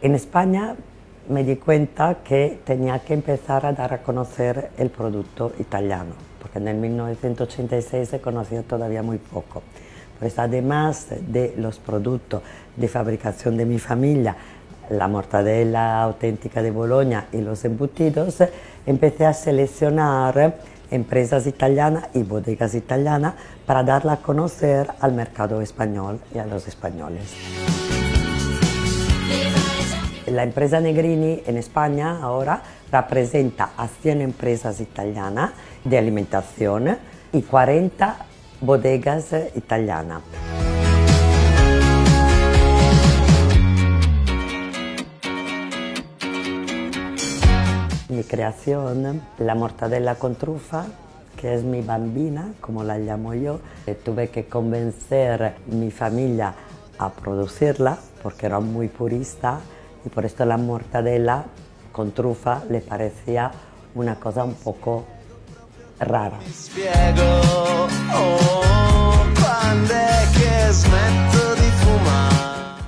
En España me di cuenta que tenía que empezar a dar a conocer el producto italiano, porque en el 1986 se conocía todavía muy poco. Pues además de los productos de fabricación de mi familia, la mortadela auténtica de Boloña y los embutidos, empecé a seleccionar empresas italianas y bodegas italianas para darla a conocer al mercado español y a los españoles. La empresa Negrini en España ahora representa a 100 empresas italianas de alimentación y 40 bodegas italianas. Mi creación, la mortadela con trufa, que es mi bambina, como la llamo yo. Tuve que convencer a mi familia a producirla porque era muy purista y por esto la mortadela con trufa le parecía una cosa un poco rara.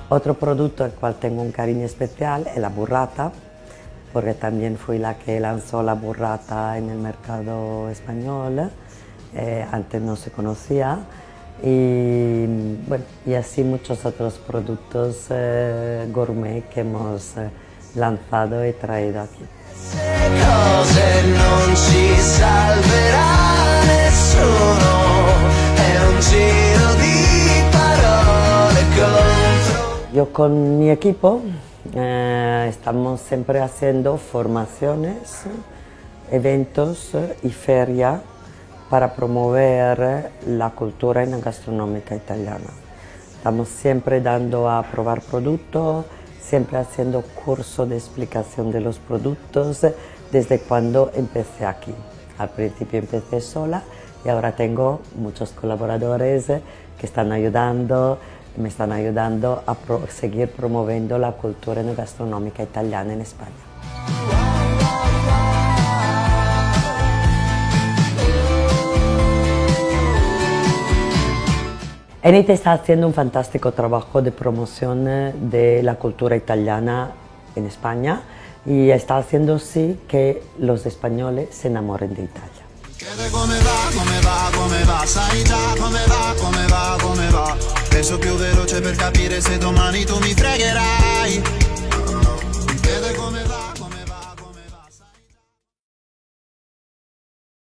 Otro producto al cual tengo un cariño especial es la burrata, porque también fui la que lanzó la burrata en el mercado español, eh, antes no se conocía, y, bueno, y así muchos otros productos eh, gourmet que hemos eh, lanzado y traído aquí. Yo con mi equipo eh, estamos siempre haciendo formaciones, eventos y ferias para promover la cultura gastronómica italiana. Estamos siempre dando a probar productos, siempre haciendo curso de explicación de los productos desde cuando empecé aquí. Al principio empecé sola y ahora tengo muchos colaboradores que están ayudando, me están ayudando a seguir promoviendo la cultura gastronómica italiana en España. Enite está haciendo un fantástico trabajo de promoción eh, de la cultura italiana en España y está haciendo sí que los españoles se enamoren de Italia. Va. Penso più veloce per capire se domani tu mi fregherai.